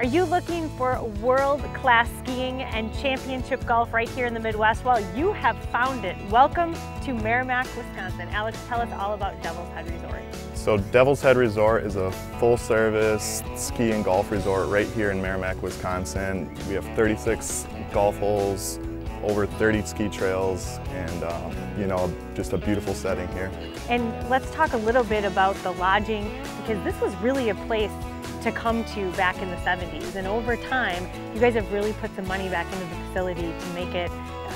Are you looking for world-class skiing and championship golf right here in the Midwest? Well, you have found it. Welcome to Merrimac, Wisconsin. Alex, tell us all about Devil's Head Resort. So Devil's Head Resort is a full-service ski and golf resort right here in Merrimac, Wisconsin. We have 36 golf holes, over 30 ski trails, and um, you know, just a beautiful setting here. And let's talk a little bit about the lodging, because this was really a place to come to back in the 70s. And over time, you guys have really put some money back into the facility to make it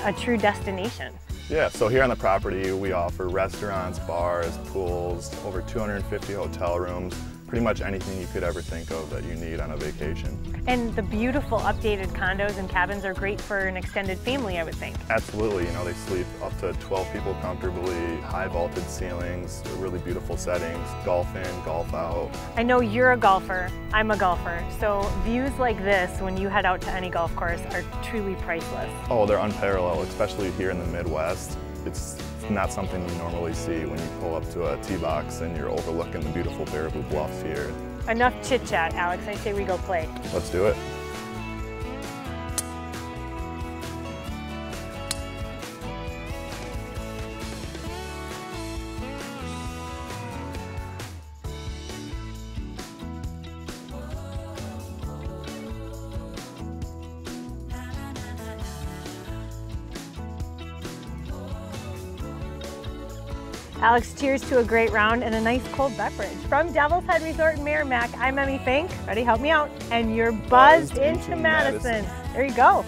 a true destination. Yeah, so here on the property, we offer restaurants, bars, pools, over 250 hotel rooms, pretty much anything you could ever think of that you need on a vacation. And the beautiful updated condos and cabins are great for an extended family, I would think. Absolutely, you know, they sleep up to 12 people comfortably, high vaulted ceilings, really beautiful settings, golf in, golf out. I know you're a golfer, I'm a golfer, so views like this when you head out to any golf course are truly priceless. Oh, they're unparalleled, especially here in the Midwest. It's not something you normally see when you pull up to a tee box and you're overlooking the beautiful Baraboo Bluffs here. Enough chit chat, Alex. I say we go play. Let's do it. Alex, cheers to a great round and a nice cold beverage. From Devil's Head Resort in Merrimac, I'm Emmy Fink. Ready, help me out. And you're buzzed, buzzed into, into Madison. Madison. There you go.